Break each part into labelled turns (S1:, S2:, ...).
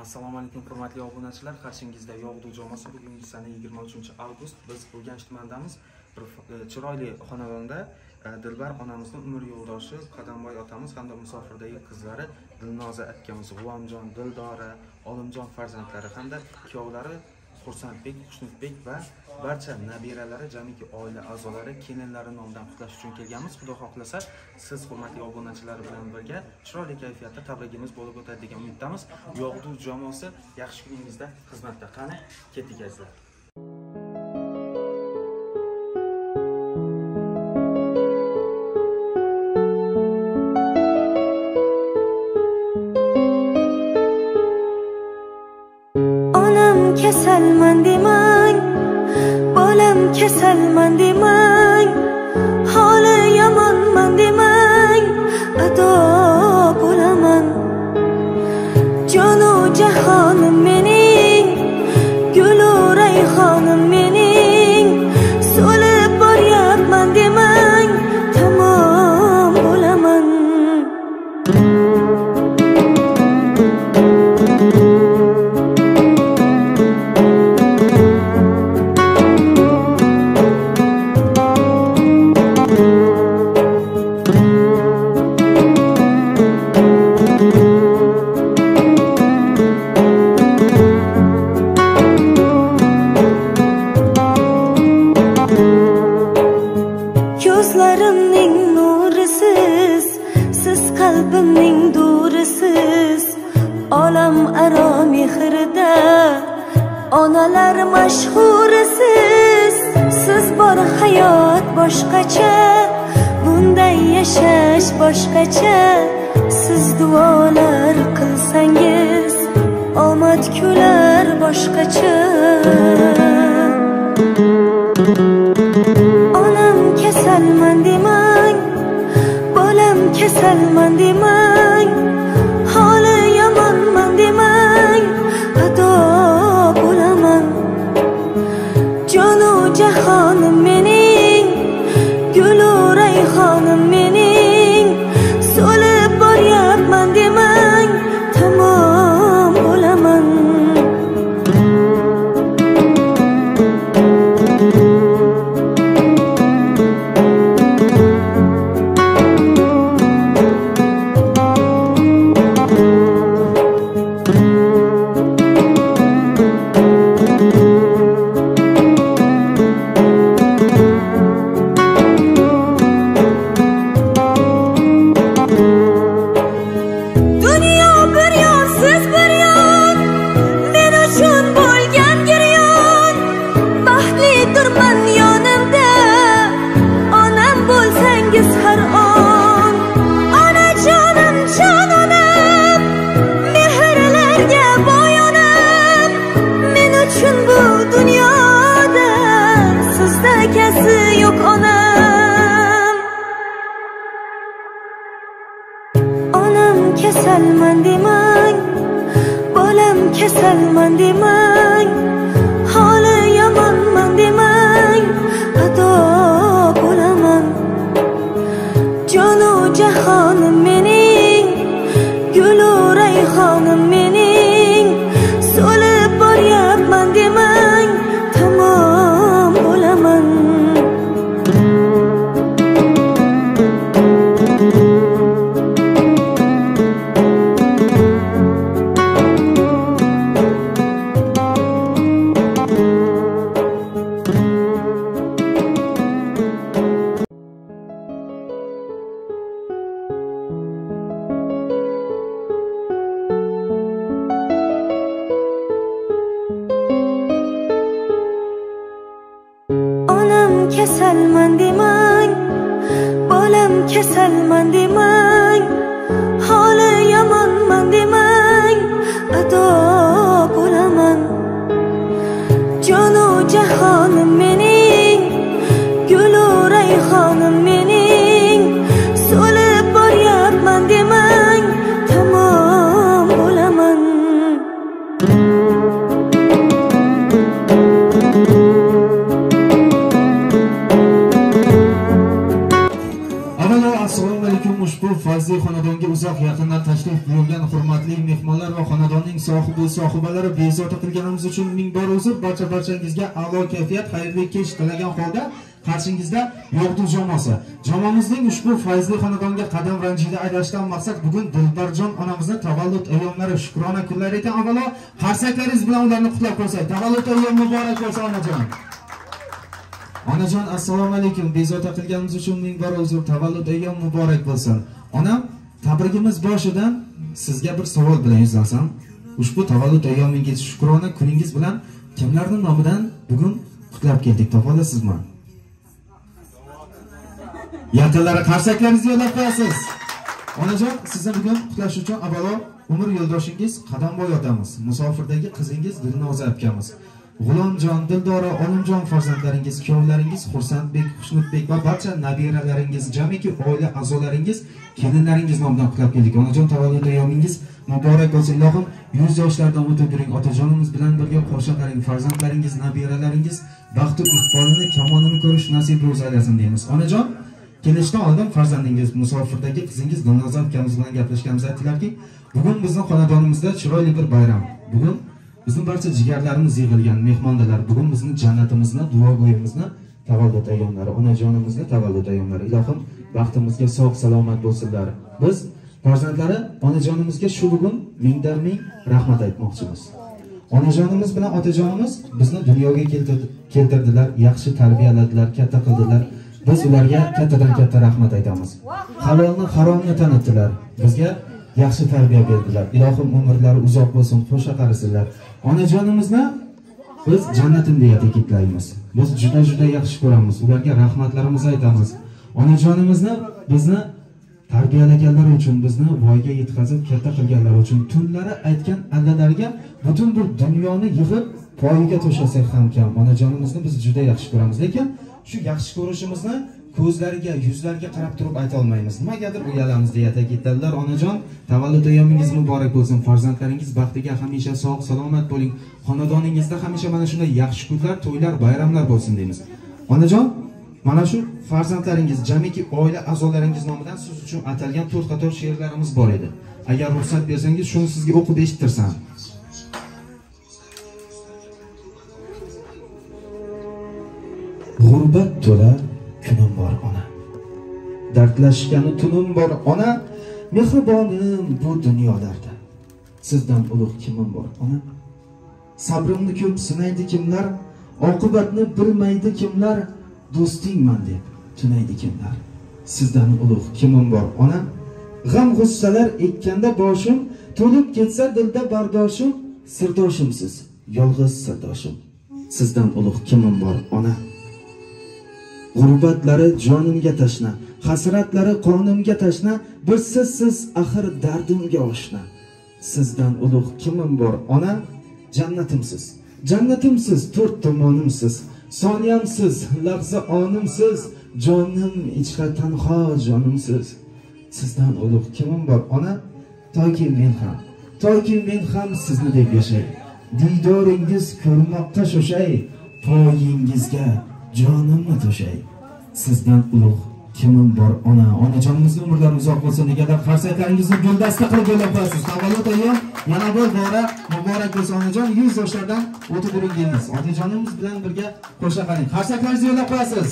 S1: assalomu alaykum hurmatli obunachilar. Qarshingizda yog'du jamoasi. Bugungi sana 23 avgust. Biz urganch tumanidamiz bir e, chiroyli xonadonda e, dilbar onamizning umr yo'ldoshi qadamboy otamiz hamda musofirdagi qizlari dilnoza akamiz g'ulomjon dildora olimjon farzandlari hamda kuyovlari xursandbek xushnudbek va barcha nabiralari jamiki oila a'zolari kelinlari nomidan qutlash uchun kelganmiz. Xudo xohlasa siz hurmatli obunachilar bilan birga chiroyli kayfiyatda tabrigimiz bo'lib o'tadi degan umiddamiz. Yog'du jamoasi yaxshi kuningizda xizmatda. Qani ketdik azizlar.
S2: kesel olam aro mehrida. Onalar mashhurisiz siz bor hayot boshqacha. Bunday yashash boshqacha siz duolar qilsangiz omad kular boshqacha. Onam kasalman demang bolam kasalman demang. 好难眠。جان و جهان منی گل و ریحان منی که
S3: سلمندی من بالم که سلمندی من. Uzoq yaqindan tashrif buyurgan hurmatli mehmonlar va xonadonning
S1: sohibi sohibalari bezovta qilganimiz uchun ming bor uzr. Barcha barchangizga a'lo kayfiyat xayrli kech tilagan holda qarshingizda yo'qdir jamoasi. Jamoamizning ushbu fayzli xonadonga qadam ranjida aylashdan maqsad bugun dilbarjon onamizni tavallud ayyomlari shukrona kunlari ekan avvalo. Qarsaklaringiz bilan ularni qutlab ko'rsak tavallud ayyom muborak bo'lsin onajon. Onajon assalomu alaykum. Bezovta qilganimiz uchun ming bor uzr tavallud ayyom muborak bo'lsin. Onam tabrigimiz boshidan sizga bir savol bilan yuzlansam ushbu tavallud ayyomingiz shukrona kuningiz bilan kimlarni nomidan bugun qutlab keldik? Topa olasizmi yaqinlari qarsaklaringizni yo'llab qo'yasiz onajon sizni bugun qutlash uchun avvalo umr yo'ldoshingiz qadamboy otamiz. Musofirdagi qizingiz dilnoza akamiz. G'ulomjon dildora olimjon farzandlaringiz kuyovlaringiz xursandbek xushnudbek va barcha nabiralaringiz jamiki oila a'zolaringiz kelinlaringiz nomidan qutlab keldik. Onajon tavallud ayyomingiz muborak bo'lsin. Ilohim yuz yoshlardan o'tib yuring. Otajonimiz bilan birga qo'shnilaring qaring farzandlaringiz nabiralaringiz baxtu iqbolini kamolini ko'rish nasib ro'z aylasin deymiz. Onajon kelishdan oldin farzandingiz musofirdagi qizingiz dilnoza ukamiz bilan gaplashganimizda aytdilarki bugun bizni xonadonimizda chiroyli bir bayram. Bugun bizni barcha jigarlarimiz yig'ilgan mehmondalar. Bugun bizni jannatimizni duogo'yimizni tavallud ayyomlari onajonimizni tavallud ayyomlari. Ilohim baxtimizga sog' salomat bo'lsinlar. Biz farzandlari onajonimizga shu bugun mingdan ming rahmat aytmoqchimiz. Onajonimiz bilan otajonimiz bizni dunyoga keltirdilar yaxshi tarbiyaladilar katta qildilar. Biz ularga kattadan katta rahmat aytamiz. Halolni haromni tanitdilar. Bizga yaxshi tarbiya berdilar. Ilohim umrlari uzoq bo'lsin qo'sha qarisinlar. Onajonimizni biz jannatim deya ta'kidlaymiz. Biz juda juda yaxshi ko'ramiz. Ularga rahmatlarimizni aytamiz. Onajonimizni bizni tarbiyalaganlari uchun bizni voyaga yetkazib katta qilganlari uchun tunlari aytgan allalariga butun bir dunyoni yig'ib poyiga to'shasak ham kam. Onajonimizni biz juda yaxshi ko'ramiz. Lekin shu yaxshi ko'rishimizni ko'zlariga yuzlariga qarab turib aytolmaymiz nimagadir uyalamiz deya ta'kidladilar onajon tavallud ayyomingiz muborak bo'lsin. Farzandlaringiz baxtiga hamisha sog' salomat bo'ling. Xonadoningizda hamisha mana shunday yaxshi kunlar to'ylar bayramlar bo'lsin deymiz. Onajon mana shu farzandlaringiz jamiki oila a'zolaringiz nomidan siz uchun atalgan to'rt qator she'rlarimiz bor edi. Agar ruxsat bersangiz shuni sizga o'qib eshittirsam. G'urbat to'la kunim bor ona. Dardlashgani tunim bor ona. Mehribonim bu dunyolarda. Sizdan ulug' kimim bor ona? Sabrimni ko'p sinaydi kimlar? Oqibatni bilmaydi kimlar? Do'stingman deb tunaydi kimlar sizdan ulug' kimim bor ona? G'am g'ussalar ekkanda boshim to'lib ketsa dilda bardoshim sirdoshimsiz yolg'iz sirdoshim. Sizdan ulug' kimim bor ona? G'urbatlari jonimga tashna hasratlari qonimga tashna bir sizsiz axir dardimga oshna. Sizdan ulug' kimim bor ona? Jannatimsiz jannatimsiz to'rt tomonimsiz. Soniyamsiz lahza onimsiz jonim ichra tanho jonimsiz. Sizdan ulug' kimim bor ona? Toki men ham toki men ham sizni deb yashay. Diydoringiz ko'rmoqqa shoshay poyingizga jonimni to'shay. Sizdan ulug' kimim bor? Ona onajonimizni umrlari uzoq bo'lsin deganlar farzandlaringizni guldasta qilib yo'llab qo'yasiz. Tavallud ayyom yana bir bora muborak bo'lsin onajon yuz yoshlardan o'tib yuring deymiz otajonimiz bilan birga qo'sha qaring qarsaklaringizni yo'llab qo'yasiz.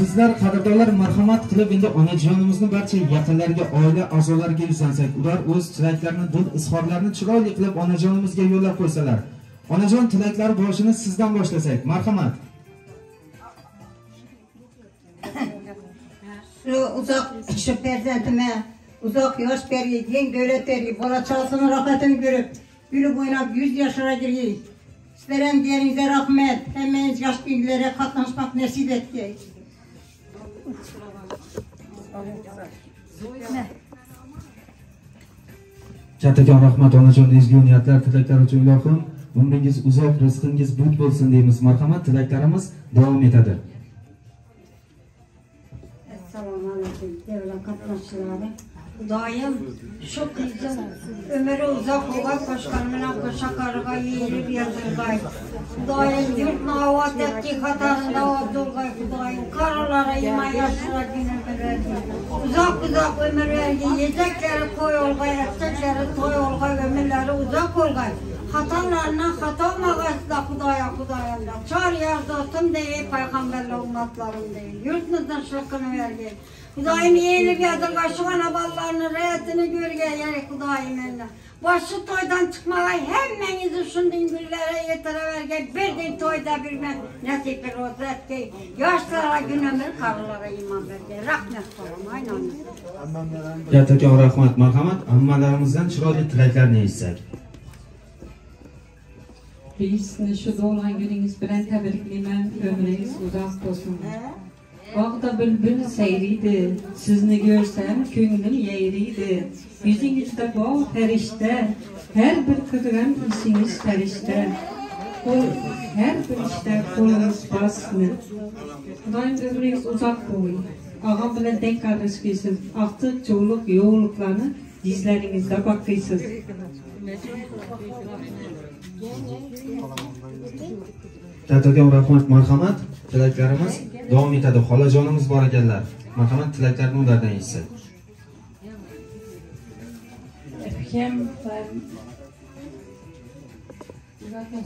S1: azizlar qadrdonlar marhamat qilib endi onajonimizni barcha yaqinlariga oila a'zolariga yuzlansak. Ular o'z tilaklarini dil izhorlarini chiroyli qilib onajonimizga yo'llab qo'ysalar. Onajon tilaklari bo'lishini sizdan boshlasak marhamat.
S4: Shu uzoq shu farzandimga uzoq yosh bergin keng davlat bergin bola chaqasini rohatini ko'rib kulib o'ynab yuz yoshlarga kirgin sizlar ham deringizga rahmat. Hammangizga yosh kunlarga qatnashmoq nasib etgay
S1: kattakon rahmat onajon ezgu niyatlar tilaklar uchun ilohim. Umringiz uzoq rizqingiz but bo'lsin deymiz. Marhamat tilaklarimiz davom etadi.
S4: Assalomu alaykum devlet katlaşçıları. Daim çok diyeceğim. Ömer'e uzak olay başkanımla başa karga yeğilip yazılgay. Daim yurt navat ettiği hatasında Abdülgay Kudayım. Karalara ima yaşına güne Uzak uzak Ömer'e yiyecekleri koy olgay, ettikleri toy olgay, ömürleri uzak olgay. Hatamlarına hatam ağası da Xudaya Xudayanda. Çar yar dostum deyi Peygamberle ummatlarım deyi. Yurtunuzdan şıkkını vergi. Xudayim yeğilip yadır kaşıgan aballarını, reyetini görge yeri Xudayim eline. Başı toydan çıkmağa hemen izin güllere yetere verge. Bir din toyda bir ben nasip bir rozet ki. Yaşlara gün ömür karılara iman verge. Rahmet sorum aynen.
S1: Yatırken rahmet, merhamet. Ammalarimizdan chiroyli tilaklarni eshitsak.
S5: Beyisini şu doğulan gününüz bilen tebriklimen ömrünüz uzak olsun. Bağda bülbül seyriydi, sizni görsem könlüm yeğriydi. Yüzünüzde bol ferişte, her bir kıdrem işiniz ferişte. Kol, her bir işte kolunuz basmı. Daim ömrünüz uzak boyun. Ağam bilen denk karışkıysiz, artık çoğuluk yoğunluklarını dizlerinizde bakıysız.
S1: Kattakon rahmat marhamat. Tilaklarimiz davom etadi. Xolajonimiz bor ekanlar. Marhamat tilaklarni ulardan eshitsak
S5: Hem ben Zaten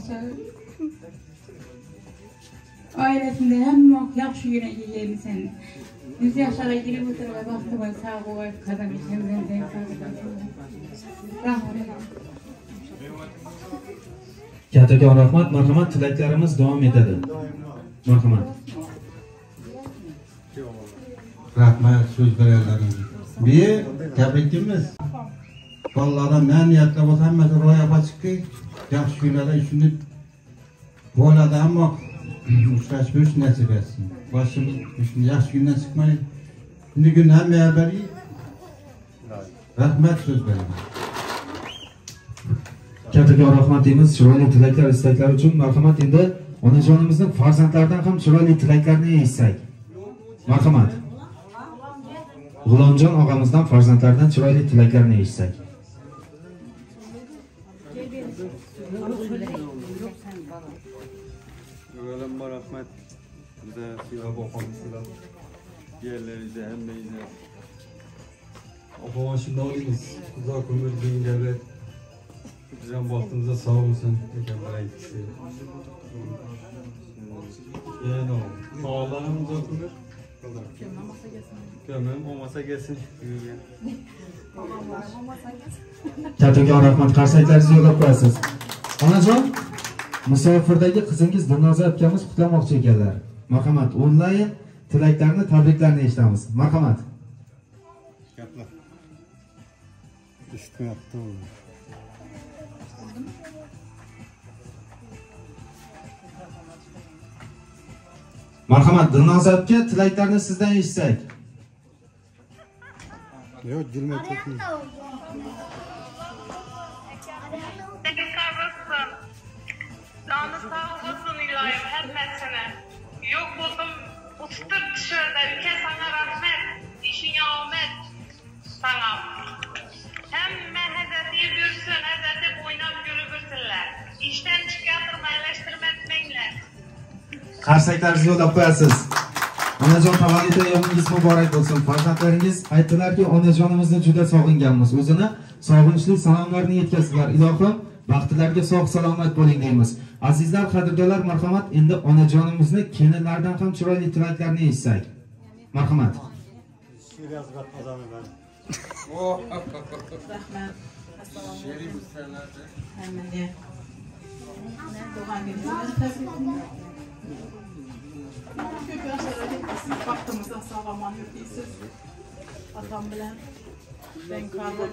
S6: Ailesinde hem yaxşı güne giyeyim sen. Yüz yaşlara girip otur ve baktı ve sağ
S1: kattakon rahmat marhamat tilaklarimiz davom etadi marhamat
S7: rahmat so'z berganlaringiz bir tabrikimiz bolalardan ne niyatlab bo'lsa hammasi ro'yobga chiqdi yaxshi kunlarda shuni bo'ladi ammo ushlash bo'lish nasib etsin. Boshimiz yaxshi kundan chiqmay kuni kun hamma beri rahmat so'z beraman
S1: kattakon rahmat deymiz chiroyli tilaklar istaklar uchun marhamat endi onajonimizni farzandlaridan ham chiroyli tilaklarni eshitsak marhamat. G'ulomjon og'amizdan farzandlaridan chiroyli tilaklarni eshitsak
S8: Avvalambor rahmat biza Siva boqamizlar. Yerlaringizda hammangizga Obama shundoqligimiz uzoq umr bengali biz ham baxtimizda sog' bo'lsin ekan sog'larimiz uzoq umr. Ko'mim olmasa kelsin.
S1: kattakon rahmat qarsaklaringizni yo'llab qo'yasiz onajon musofirdagi qizingiz dilnoza akamiz qutlamoqchi ekanlar marhamat onlayn tilaklarni tabriklarni eshitamiz marhamat
S8: Gaplar. Eshitmayapti.
S1: Marhamat dilnoza aka tilaklarni sizdan eshitsak
S8: Yo'q, jilma.
S9: Canı sağ olasın İlayim her mesele. Yok oldum uçtur dışarıda ülke sana rahmet. İşine ahmet sana. Hem hedeti bürsün, hedeti oynap gülü bürsünler. İşten çıkartırma, eleştirme etmengler.
S1: Qarsaklaringizni yo'llab qo'yasiz onajon tavallud yomingiz muborak bo'lsin farzandlaringiz aytdilarki onajonimizni juda sog'inganmiz o'zini sog'inchli salomlarni yetkazdilar ilohim baxtilarga sog' salomat bo'ling deymiz azizlar qadrdonlar marhamat endi onajonimizni kelinlaridan ham chiroyli tilaklarni eshitsak marhamat
S6: Hammaga. Köpəklərə getməsin, vaxtımıza sağlamanlıq deyirsiniz. Atam bilən, mən qarlı,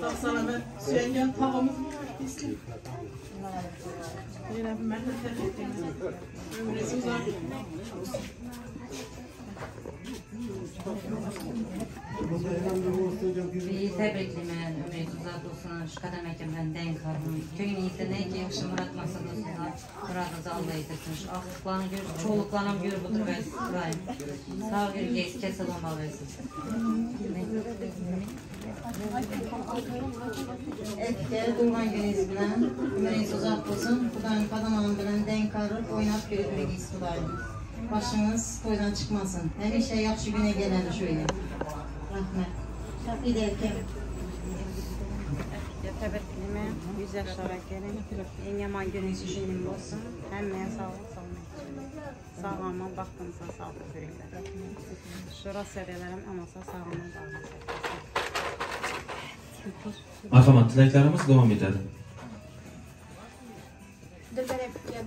S6: sağ-salamat, süyəngən tağımız deyirsiniz. Yenə bir mənə tərk
S10: etdiniz. Ömrəsi uzaq. İyi təbrikləmə. Radosuna, Şkada Mekemden denk harun. Köyün iyisine ki yakışı Murat Masadosuna, Murat'a zalla yedirtmiş. Ahlıklarını gör, çoğuluklarını gör budur ve İsrail. Sağ bir gez, keselim ağabeysiz.
S5: Etkiler Durban Güneş bilen, Güneş uzak olsun. Kudan Kadaman bilen denk harun, oynat köyü bir İsrail. Başınız koydan çıkmasın. Her şey yakışı güne gelene şöyle. Rahmet. Bir de erken.
S11: Tebeklime, yüz yaşlara gelin. En yaman günün sizin olsun. Həmməyə sağlıq salmaq üçün. Sağlama, baxdınıza sağlıq verirlər. Şura səriyyələrim, anasa sağlama bağlı.
S1: Arxaman, tiləklərimiz devam edədir.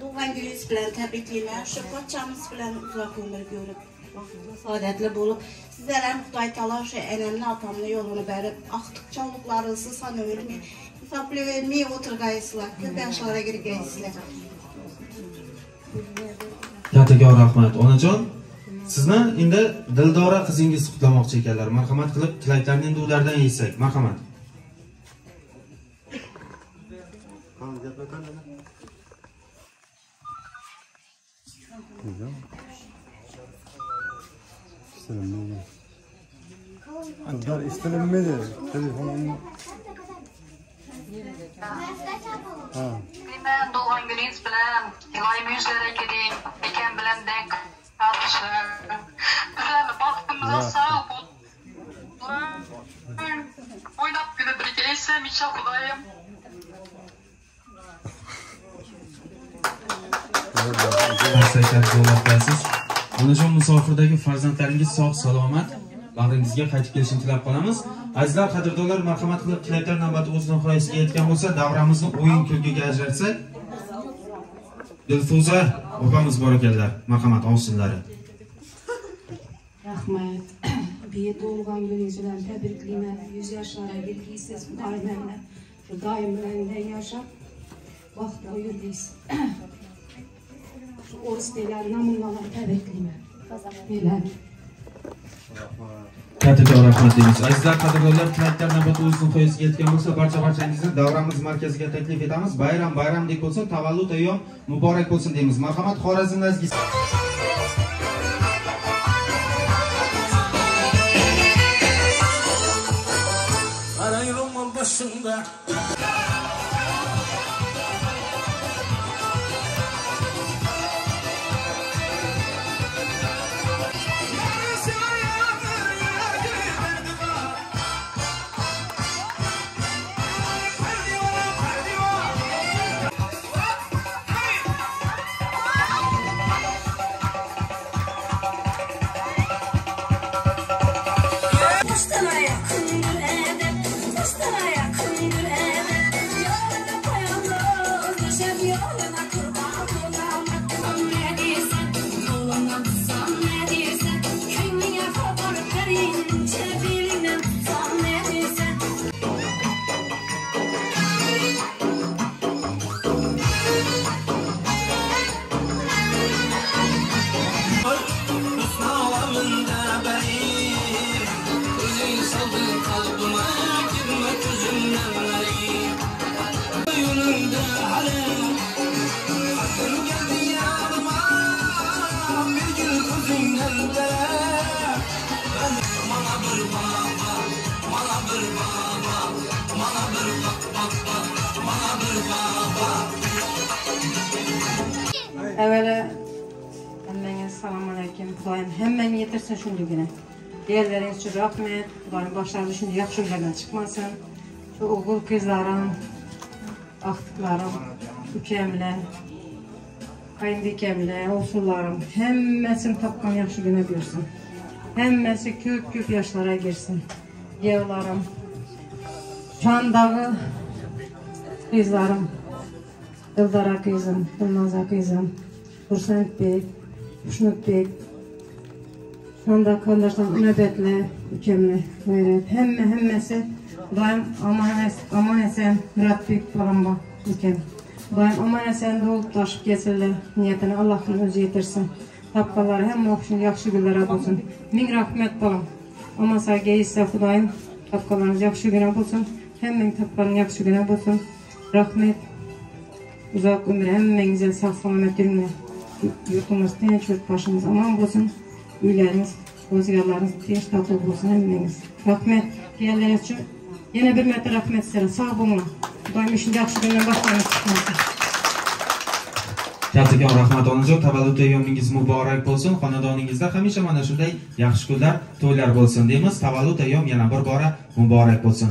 S12: Doğan gününüz bilən təbriklər, şükür çamız bilən uzaq ömür görüb vaxtınızda saadətli olun. Sizlərə Xuday təlaş şey ənəmli atamlı yolunu bərib, axtıqçalıqlarınızı san ömrünü hesablı vermeye oturgayısılar, köpeşlara girgayısılar.
S1: Katakor rahmat. Onajon, sizni endi Dildora qizingiz qutlamoqchi ekanlar. Marhamat qilib, tilaklarni endi ulardan yeysak. Marhamat.
S13: Tamam, gaplar qanday? استلم
S14: مني الدار استلم مني تليفون bilen, doğum gününüz bilen, yılayım yüzlere gidin, diken bilen denk atışın. Bilen baktığımıza sağ olun. Oynap günü bir gelirse mi
S1: çakulayım. Size şarkı olmak onajon musofirdagi farzandlaringiz sog' salomat bag'ringizga qaytib kelishini tilab qolamiz azizlar qadrdonlar marhamat qilib tilaklar navbati o'z nihoyasiga yetgan bo'lsa davramizni o'yin kulgiga ajratsak dilfuza opamiz bor ekanlar marhamat ovsinlari
S15: Rahmet. Bir doğulgan gününüz bilen tebrikliyim. Yüz yaşlara girgiysiz daimlerle. bilan yashab baxtli Vakti orus beyler namunlalar tebrikliyim. Beyler.
S1: kattakon rahmat deymiz azizlar qadrdonlar tilaklar navbati o'z nihoyasiga yetgan bo'lsa barcha barchangizni davramiz markaziga taklif etamiz bayram bayramdek bo'lsin tavallud ayyom muborak bo'lsin deymiz marhamat xorazm nazgis
S16: Sarayımın başında
S5: Yesterday. Xudayım həmməni yetirsin şunlu günə. Deyərləriniz üçün rəhmət. Xudayım başlarını şimdi yaxşı yerlərdən çıxmasın. Şu oğul qızlarım, axtıqlarım, ükəmlə, qayındikəmlə, olsunlarım. Həmməsini tapqan yaxşı günə görsün. Həmməsi kök yaşlara girsin. Yevlarım, Çandağı qızlarım, Dildara qızım, Dilnaza qızım, Xursand Bey, Xuşnud Bey, şu anda qardaşlarım növbətlə, mükəmməl qayrət. Həmmə, həmməsi daim aman əsən, Mürad Böyük Paramba mükəmməl. Daim aman əsən də olub daşıb gəsirlər Allahın özü yetirsin. Tapqaları həmmə oxşun, yaxşı günlərə bulsun. Min rəhmət balam. Aman Sergey isə Xudayım tapqalarınız yaxşı günə bulsun. Həmmən tapqanın yaxşı günə bulsun. Rəhmət, uzaq ömür, həmmənizə sağ-salamat günlər. Yurtumuz, tenç yurt başımız aman bulsun. Uylarınız, o'zgarlarınız tinch, totib bo'lsin hammangız. Rahmat. Kelganlaringiz uchun yana bir marta rahmat sizlarga. Sog' bo'linglar. Xudoyim shunday yaxshi kundan boshlaymiz.
S1: Kattakon rahmat onajon, tavallud ayyomingiz muborak bo'lsin. Xonadoningizda hamisha mana shunday yaxshi kunlar, to'ylar bo'lsin deymiz. Tavallud ayyom yana bir bora muborak bo'lsin.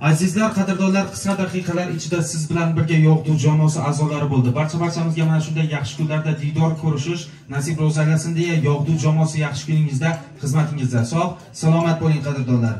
S1: Azizlar, qadrdonlar, qisqa daqiqalar ichida siz bilan birga yo'qdu jamoasi a'zolari bo'ldi. Barcha barchamizga mana shunday yaxshi kunlarda diydor ko'rishish nasib ro'za aylasin deya yo'qdu jamoasi yaxshi kuningizda, xizmatingizda sog', salomat bo'ling qadrdonlar.